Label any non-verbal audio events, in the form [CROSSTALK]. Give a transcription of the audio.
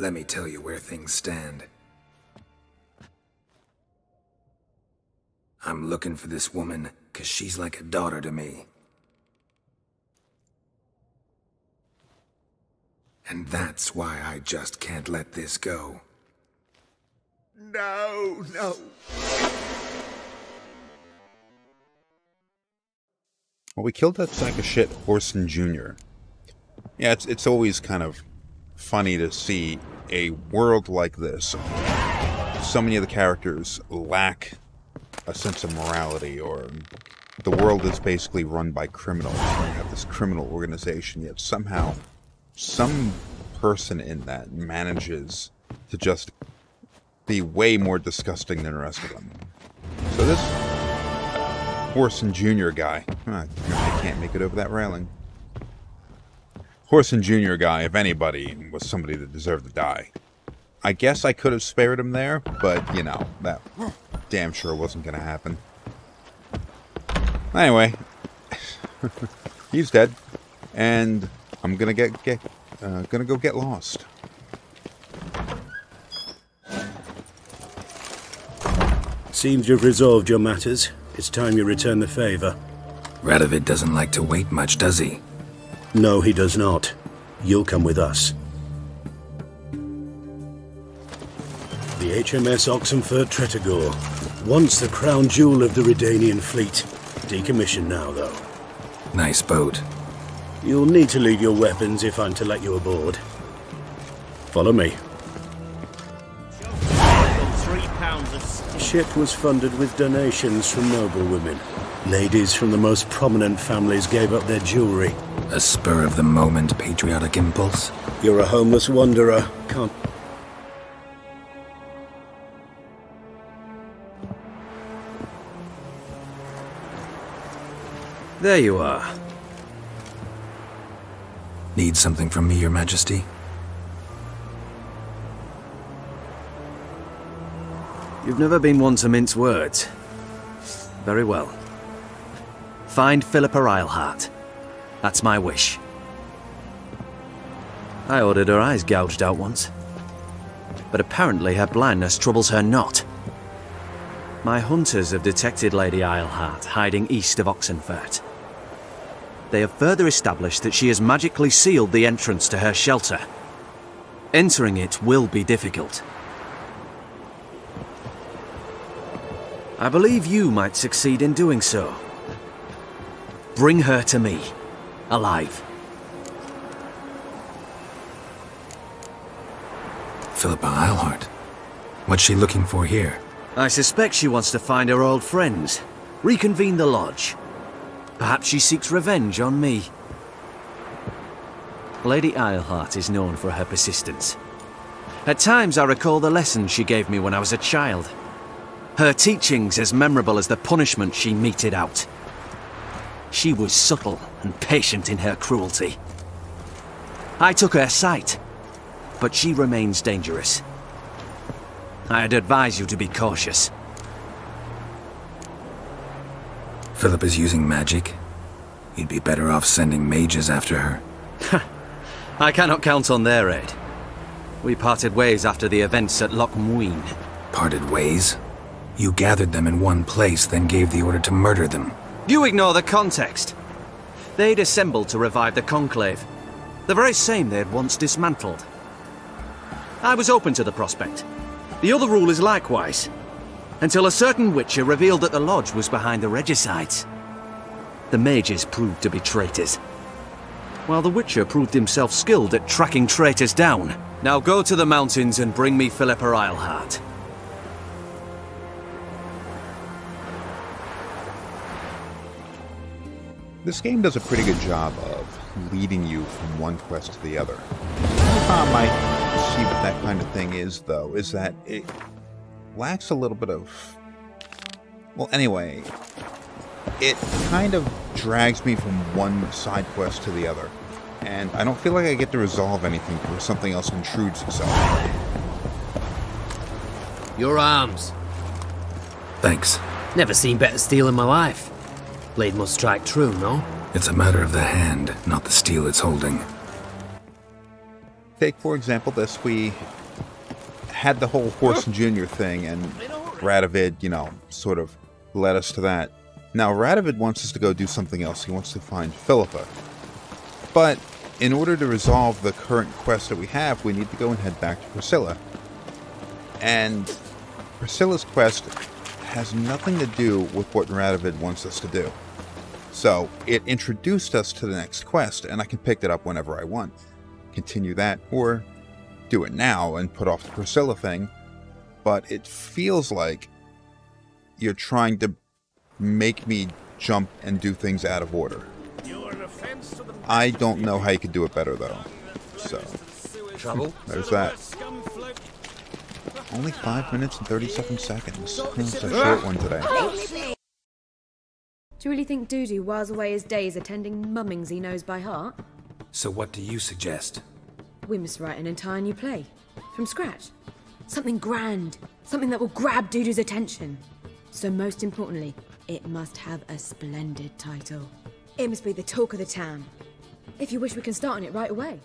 Let me tell you where things stand. I'm looking for this woman, cause she's like a daughter to me. And that's why I just can't let this go. No, no. Well, we killed that sack of shit, Whoreson Jr. Yeah, it's, it's always kind of funny to see a world like this. So many of the characters lack a sense of morality, or the world is basically run by criminals. You have this criminal organization, yet somehow some person in that manages to just be way more disgusting than the rest of them. So this Whoreson Jr. guy, I can't make it over that railing. Whoreson Jr. guy, if anybody, was somebody that deserved to die. I guess I could have spared him there, but, you know, that damn sure wasn't going to happen. Anyway, [LAUGHS] he's dead, and I'm gonna get get uh, gonna go get lost. Seems you've resolved your matters. It's time you return the favor. Radovid doesn't like to wait much, does he? No, he does not. You'll come with us. The HMS Oxenfurt Tretogor. Once the crown jewel of the Redanian fleet. Decommissioned now, though. Nice boat. You'll need to leave your weapons if I'm to let you aboard. Follow me. Pounds of The ship was funded with donations from noble women. Ladies from the most prominent families gave up their jewelry. A spur of the moment patriotic impulse? You're a homeless wanderer. Can't. There you are. Need something from me, Your Majesty? You've never been one to mince words. Very well. Find Philippa Eilhart. That's my wish. I ordered her eyes gouged out once. But apparently her blindness troubles her not. My hunters have detected Lady Eilhart hiding east of Oxenfurt. They have further established that she has magically sealed the entrance to her shelter. Entering it will be difficult. I believe you might succeed in doing so. Bring her to me, alive. Philippa Eilhart. What's she looking for here? I suspect she wants to find her old friends, reconvene the lodge. Perhaps she seeks revenge on me. Lady Eilhart is known for her persistence. At times I recall the lessons she gave me when I was a child. Her teachings as memorable as the punishment she meted out. She was subtle and patient in her cruelty. I took her sight, but she remains dangerous. I'd advise you to be cautious. Philippa's using magic? You'd be better off sending mages after her. I cannot count on their aid. We parted ways after the events at Loch Muin. Parted ways? You gathered them in one place, then gave the order to murder them. You ignore the context. They'd assembled to revive the Conclave. The very same they had once dismantled. I was open to the prospect. The other rule is likewise. Until a certain Witcher revealed that the Lodge was behind the Regicides. The mages proved to be traitors. While the Witcher proved himself skilled at tracking traitors down. Now go to the mountains and bring me Philippa Eilhart. This game does a pretty good job of leading you from one quest to the other. The only problem I see with that kind of thing is, though, is that it lacks a little bit of. Well, anyway, it kind of drags me from one side quest to the other, and I don't feel like I get to resolve anything before something else intrudes itself. Your arms. Thanks. Never seen better steel in my life. Blade must strike true, no? It's a matter of the hand, not the steel it's holding. Take, for example, this. We had the whole Whoreson Jr. thing, and Radovid, you know, sort of led us to that. Now, Radovid wants us to go do something else. He wants to find Philippa. But in order to resolve the current quest that we have, we need to go and head back to Priscilla. And Priscilla's quest has nothing to do with what Radovid wants us to do. So it introduced us to the next quest, and I can pick it up whenever I want. Continue that, or do it now and put off the Priscilla thing. But it feels like you're trying to make me jump and do things out of order. I don't know how you could do it better though. So Trouble? there's that. Only 5 minutes and 37 seconds. Hmm, it's a ah! short one today. Do you really think Dudu whiles away his days attending mummings he knows by heart? So what do you suggest? We must write an entire new play. From scratch. Something grand. Something that will grab Dudu's attention. So most importantly, it must have a splendid title. It must be the talk of the town. If you wish, we can start on it right away.